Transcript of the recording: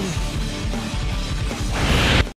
Ooh.